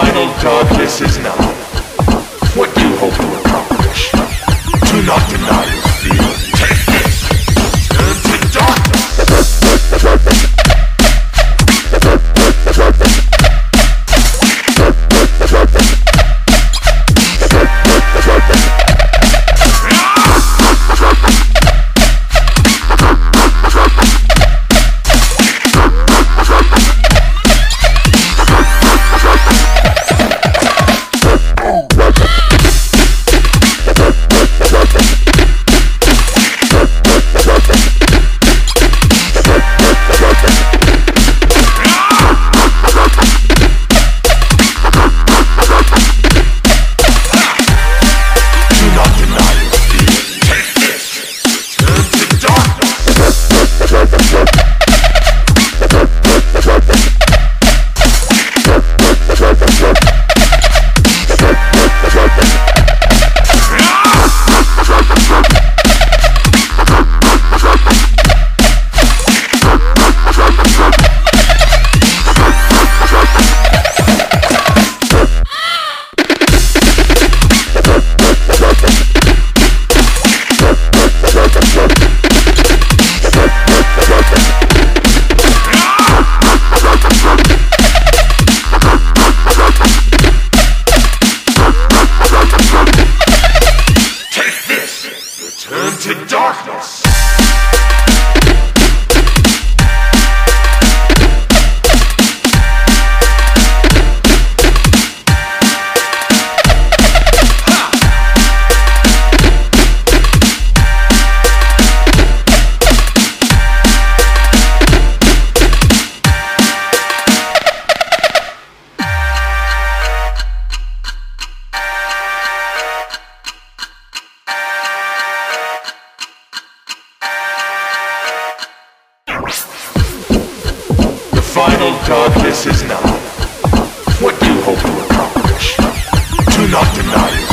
final darkness is nigh. What do you hope to accomplish? Do not deny your darkness is nigh. What do you hope to accomplish? Do not deny your